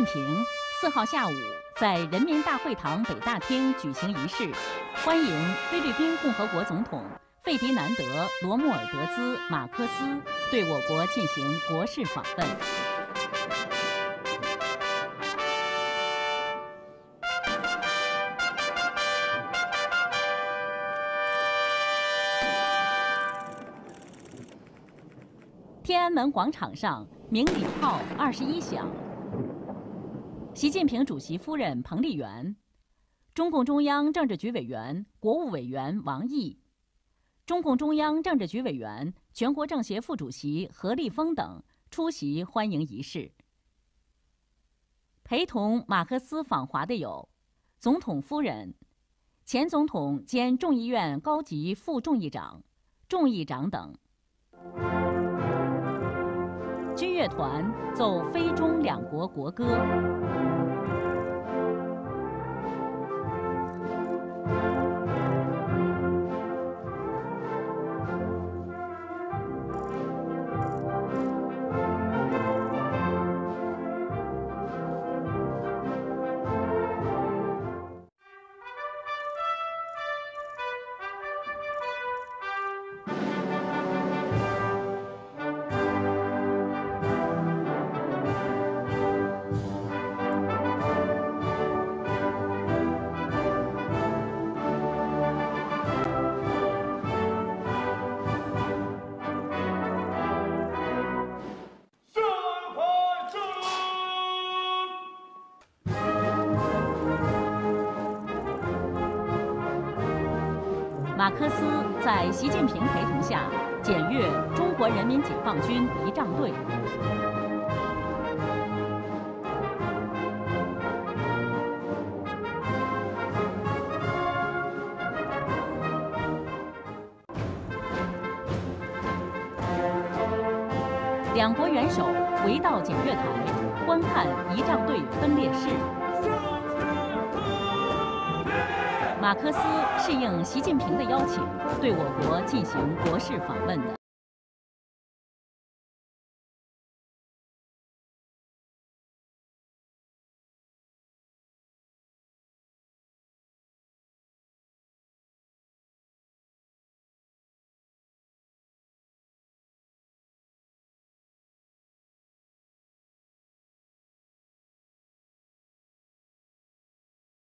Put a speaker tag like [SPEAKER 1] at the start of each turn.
[SPEAKER 1] 近平四号下午在人民大会堂北大厅举行仪式，欢迎菲律宾共和国总统费迪南德·罗穆尔德兹·马科斯对我国进行国事访问。天安门广场上鸣礼炮二十一响。习近平主席夫人彭丽媛，中共中央政治局委员、国务委员王毅，中共中央政治局委员、全国政协副主席何立峰等出席欢迎仪式。陪同马克思访华的有总统夫人、前总统兼众议院高级副众议长、众议长等。军乐团奏非中两国国歌。马克思在习近平陪同下检阅中国人民解放军仪仗队。两国元首围到检阅台，观看仪仗队分列式。马克思是应习近平的邀请，对我国进行国事访问的。